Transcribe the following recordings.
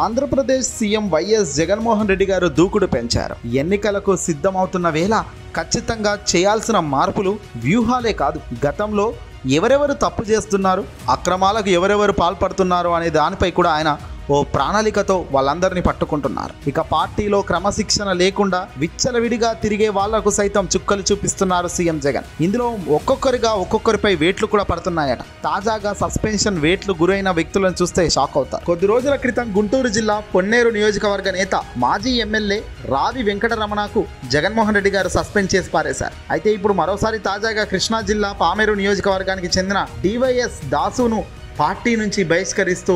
Andhra Pradesh CM YS Jaganmohan Reddy గారు దూకుడు పెంచారు. ఎన్నికలకు సిద్ధమవుతున్న వేళ ఖచ్చితంగా చేయాల్సిన మార్పులు వ్యూహాలే కాదు. గతంలో ఎవరెవరు తప్పు చేస్తున్నారు అక్రమాలకు ఎవరెవరు పాల్పడుతున్నారు అనే దానిపై కూడా ఆయన ఓ ప్రణాళికతో వాళ్ళందరినీ పట్టుకుంటున్నారు. ఇక పార్టీలో క్రమశిక్షణ లేకుండా విచ్చలవిడిగా తిరిగే వాళ్ళకు సైతం చుక్కలు చూపిస్తున్నారు సీఎం జగన్. ఇందులో ఒక్కొక్కరిగా ఒక్కొక్కరిపై వేట్లు కూడా పడుతున్నాయట. తాజాగా సస్పెన్షన్ వేట్లు గురైన వ్యక్తులను చూస్తే షాక్ అవుతారు కొద్ది రోజుల క్రితం గుంటూరు జిల్లా పొన్నేరు నియోజకవర్గ నేత మాజీ ఎమ్మెల్యే రావి వెంకటరమణకు జగన్మోహన్ రెడ్డి గారు సస్పెండ్ చేసి పారేశారు. అయితే ఇప్పుడు మరోసారి తాజాగా కృష్ణా జిల్లా పామేరు నియోజకవర్గానికి చెందిన డివైఎస్ దాసును పార్టీ నుంచి బహిష్కరిస్తూ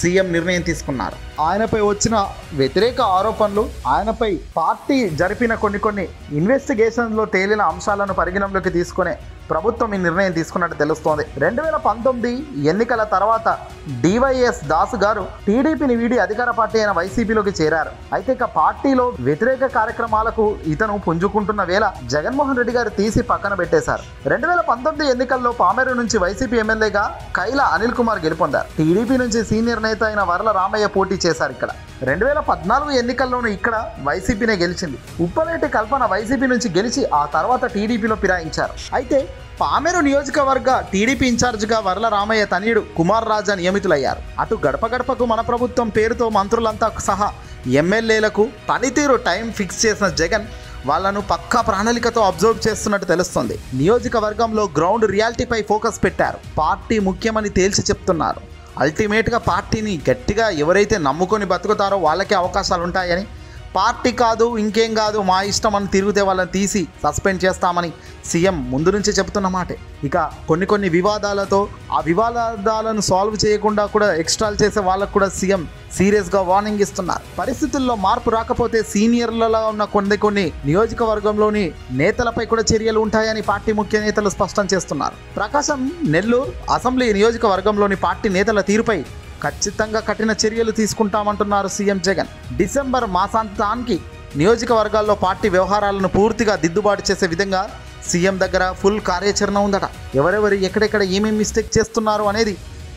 సీఎం నిర్ణయం తీసుకున్నారు. ఆయనపై వచ్చిన వ్యతిరేక ఆరోపణలు ఆయనపై పార్టీ జరిపిన కొన్ని కొన్ని ఇన్వెస్టిగేషన్లో తేలిన అంశాలను పరిగణనలోకి తీసుకునే ప్రభుత్వం ఈ నిర్ణయం తీసుకున్నట్టు తెలుస్తోంది. రెండు వేల పంతొమ్మిది ఎన్నికల తర్వాత డివైఎస్ దాసు గారు టీడీపీని వీడి అధికార పార్టీ అయిన వైసీపీలోకి చేరారు. అయితే ఇక పార్టీలో వ్యతిరేక కార్యక్రమాలకు ఇతను పుంజుకుంటున్న వేళ జగన్మోహన్ రెడ్డి గారు తీసి పక్కన పెట్టేశారు. రెండు వేల పంతొమ్మిది ఎన్నికల్లో పామేరు నుంచి వైసీపీ ఎమ్మెల్యేగా కైల అనిల్ కుమార్ గెలుపొందారు. టీడీపీ నుంచి సీనియర్ నేత అయిన వరల రామయ్య పోటీ చేశారు ఇక్కడ. రెండు వేల పద్నాలుగు ఎన్నికల్లోనూ ఇక్కడ వైసీపీనే గెలిచింది. ఉప్పలేటి కల్పన వైసీపీ నుంచి గెలిచి ఆ తర్వాత టీడీపీలో ఫిరాయించారు. అయితే పామేరు నియోజకవర్గ టీడీపీ ఇన్ఛార్జిగా వరల రామయ్య తనయుడు కుమార్ రాజా నియమితులయ్యారు. అటు గడప గడపకు మన ప్రభుత్వం పేరుతో మంత్రులంతా సహా ఎమ్మెల్యేలకు పనితీరు టైం ఫిక్స్ చేసిన జగన్ వాళ్ళను పక్కా ప్రణాళికతో అబ్జర్వ్ చేస్తున్నట్టు తెలుస్తుంది. నియోజకవర్గంలో గ్రౌండ్ రియాలిటీపై ఫోకస్ పెట్టారు. పార్టీ ముఖ్యమని తేల్చి చెప్తున్నారు. అల్టిమేట్గా పార్టీని గట్టిగా ఎవరైతే నమ్ముకొని బతుకుతారో వాళ్ళకే అవకాశాలు ఉంటాయని పార్టీ కాదు ఇంకేం కాదు మా ఇష్టం అని తిరిగితే వాళ్ళని తీసి సస్పెండ్ చేస్తామని సీఎం ముందు నుంచి చెబుతున్న మాటే. ఇక కొన్ని కొన్ని వివాదాలతో ఆ వివాదాలను సాల్వ్ చేయకుండా కూడా ఎక్స్ట్రాల్ చేసే వాళ్ళకు కూడా సీఎం సీరియస్గా వార్నింగ్ ఇస్తున్నారు. పరిస్థితుల్లో మార్పు రాకపోతే సీనియర్లలో ఉన్న కొన్ని కొన్ని నియోజకవర్గంలోని నేతలపై కూడా చర్యలు ఉంటాయని పార్టీ ముఖ్య నేతలు స్పష్టం చేస్తున్నారు. ప్రకాశం నెల్లూరు అసెంబ్లీ నియోజకవర్గంలోని పార్టీ నేతల తీరుపై ఖచ్చితంగా కఠిన చర్యలు తీసుకుంటామంటున్నారు సీఎం జగన్. డిసెంబర్ మాసాంతానికి నియోజకవర్గాల్లో పార్టీ వ్యవహారాలను పూర్తిగా దిద్దుబాటు చేసే విధంగా సీఎం దగ్గర ఫుల్ కార్యాచరణ ఉందట. ఎవరెవరు ఎక్కడెక్కడ ఏమేమి మిస్టేక్ చేస్తున్నారు అనేది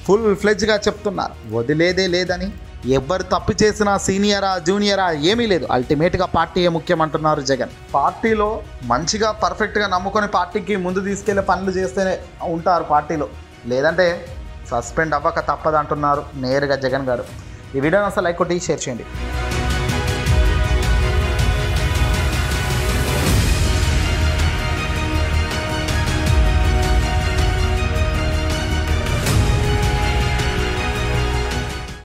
ఫుల్ ఫ్లెజ్గా చెప్తున్నారు. వదిలేదే లేదని ఎవ్వరు తప్పు చేసినా సీనియరా జూనియరా ఏమీ లేదు. అల్టిమేట్గా పార్టీయే ముఖ్యమంటున్నారు జగన్. పార్టీలో మంచిగా పర్ఫెక్ట్గా నమ్ముకొని పార్టీకి ముందు తీసుకెళ్ళే పనులు చేస్తేనే ఉంటారు పార్టీలో. లేదంటే సస్పెండ్ అవ్వక తప్పదంటున్నారు నేరుగా జగన్ గారు. ఈ వీడియోని అసలు లైక్ కొట్టి షేర్ చేయండి.